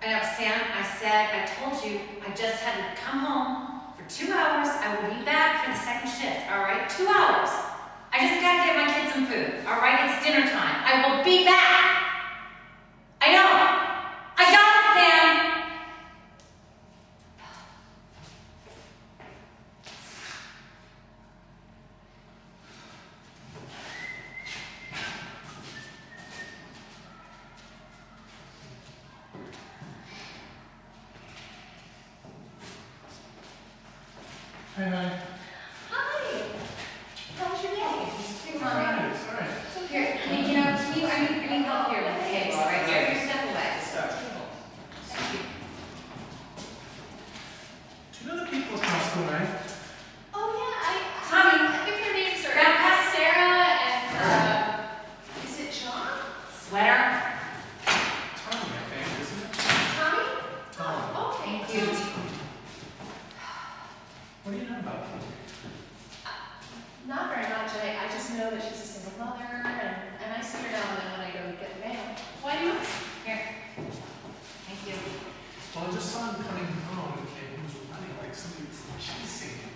And I, Sam, I said, I told you, I just had to come home for two hours. I will be back for the second shift, all right? Two hours. I just gotta get my kids some food, all right? It's dinner time. I will be back. 看看 son coming home who's running like chasing him.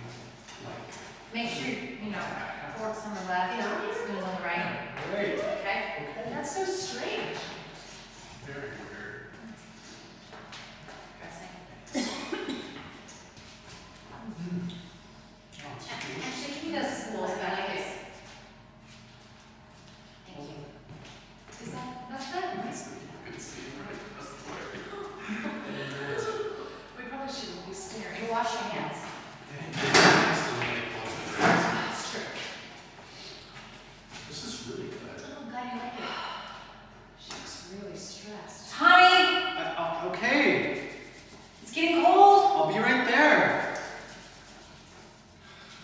Like, Make sure, you know, forks on the left, you know, spoons on the right. Great. Okay? okay? That's so strange. Very weird. I'll be right there.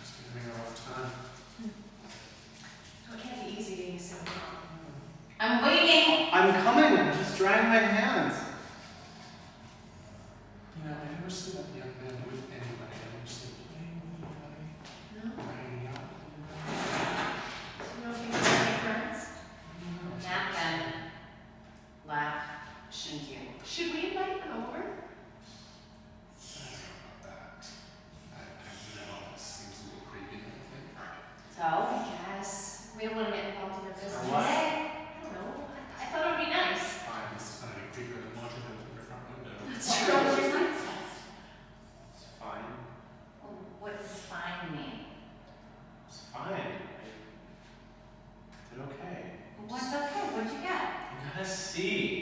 It's been time. Hmm. Easy being so calm. I'm waiting. I'm coming. Just drying my hands. see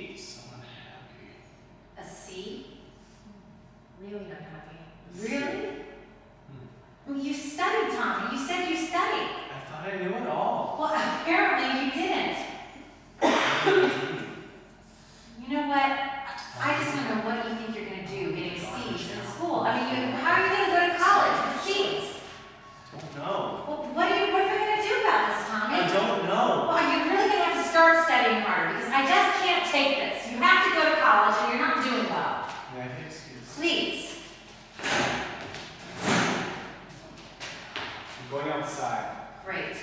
Going outside. Great.